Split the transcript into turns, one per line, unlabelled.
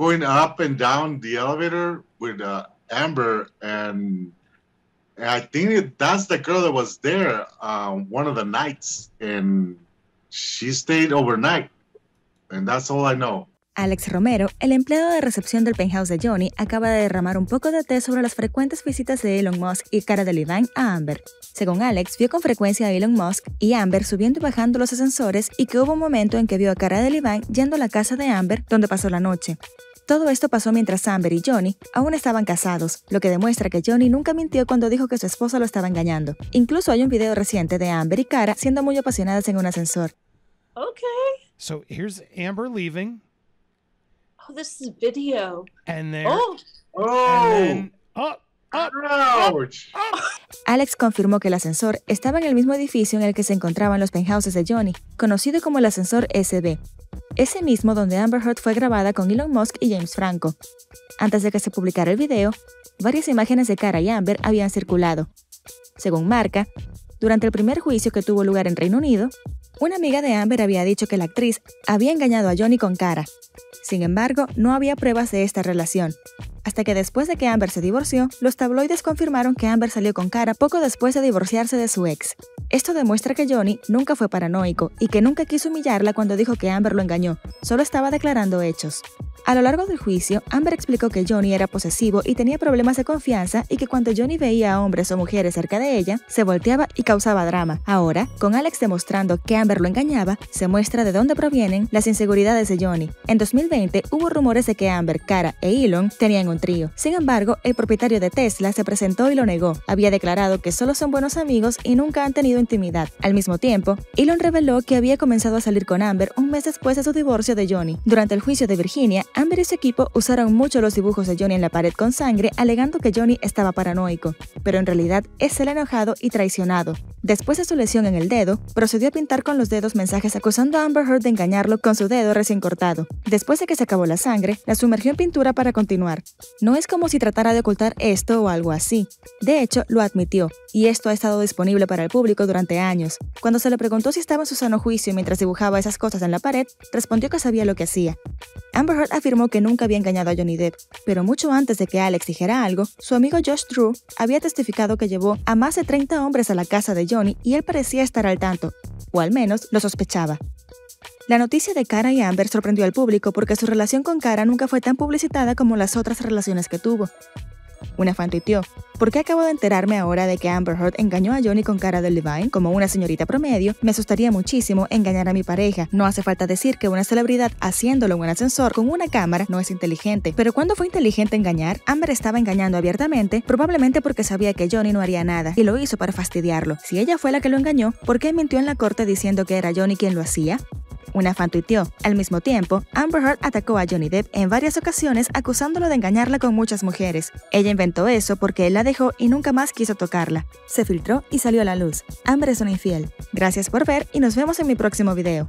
going up and down the elevator with uh, Amber, and I think that's the girl that was there uh, one of the nights, and she stayed overnight, and that's all I know.
Alex Romero, el empleado de recepción del penthouse de Johnny, acaba de derramar un poco de té sobre las frecuentes visitas de Elon Musk y Cara Delevingne a Amber. Según Alex, vio con frecuencia a Elon Musk y Amber subiendo y bajando los ascensores y que hubo un momento en que vio a Cara Delevingne yendo a la casa de Amber donde pasó la noche. Todo esto pasó mientras Amber y Johnny aún estaban casados, lo que demuestra que Johnny nunca mintió cuando dijo que su esposa lo estaba engañando. Incluso hay un video reciente de Amber y Cara siendo muy apasionadas en un ascensor.
Okay.
So here's Amber leaving.
Oh, this is video.
And there.
Oh,
Oh,
And then, oh, oh,
ouch!
Alex confirmó que el ascensor estaba en el mismo edificio en el que se encontraban los penthouses de Johnny, conocido como el ascensor SB, ese mismo donde Amber Heard fue grabada con Elon Musk y James Franco. Antes de que se publicara el video, varias imágenes de Cara y Amber habían circulado. Según Marca, durante el primer juicio que tuvo lugar en Reino Unido, una amiga de Amber había dicho que la actriz había engañado a Johnny con Cara. Sin embargo, no había pruebas de esta relación, hasta que después de que Amber se divorció, los tabloides confirmaron que Amber salió con Cara poco después de divorciarse de su ex. Esto demuestra que Johnny nunca fue paranoico y que nunca quiso humillarla cuando dijo que Amber lo engañó, solo estaba declarando hechos. A lo largo del juicio, Amber explicó que Johnny era posesivo y tenía problemas de confianza y que cuando Johnny veía a hombres o mujeres cerca de ella, se volteaba y causaba drama. Ahora, con Alex demostrando que Amber lo engañaba, se muestra de dónde provienen las inseguridades de Johnny. En 2020 hubo rumores de que Amber, Cara e Elon tenían un trío. Sin embargo, el propietario de Tesla se presentó y lo negó. Había declarado que solo son buenos amigos y nunca han tenido intimidad. Al mismo tiempo, Elon reveló que había comenzado a salir con Amber un mes después de su divorcio de Johnny. Durante el juicio de Virginia, Amber y su equipo usaron mucho los dibujos de Johnny en la pared con sangre, alegando que Johnny estaba paranoico, pero en realidad es el enojado y traicionado. Después de su lesión en el dedo, procedió a pintar con los dedos mensajes acusando a Amber Heard de engañarlo con su dedo recién cortado. Después de que se acabó la sangre, la sumergió en pintura para continuar. No es como si tratara de ocultar esto o algo así. De hecho, lo admitió, y esto ha estado disponible para el público durante años. Cuando se le preguntó si estaba en su sano juicio mientras dibujaba esas cosas en la pared, respondió que sabía lo que hacía. Amber Heard afirmó que nunca había engañado a Johnny Depp, pero mucho antes de que Alex dijera algo, su amigo Josh Drew había testificado que llevó a más de 30 hombres a la casa de Johnny y él parecía estar al tanto, o al menos lo sospechaba. La noticia de Cara y Amber sorprendió al público porque su relación con Cara nunca fue tan publicitada como las otras relaciones que tuvo. Una fan tuiteó, ¿por qué acabo de enterarme ahora de que Amber Heard engañó a Johnny con cara de Levine como una señorita promedio? Me asustaría muchísimo engañar a mi pareja. No hace falta decir que una celebridad haciéndolo en un ascensor con una cámara no es inteligente. Pero ¿cuándo fue inteligente engañar? Amber estaba engañando abiertamente, probablemente porque sabía que Johnny no haría nada y lo hizo para fastidiarlo. Si ella fue la que lo engañó, ¿por qué mintió en la corte diciendo que era Johnny quien lo hacía? Una fan tuiteó. Al mismo tiempo, Amber Heard atacó a Johnny Depp en varias ocasiones acusándolo de engañarla con muchas mujeres. Ella inventó eso porque él la dejó y nunca más quiso tocarla. Se filtró y salió a la luz. Amber es una infiel. Gracias por ver y nos vemos en mi próximo video.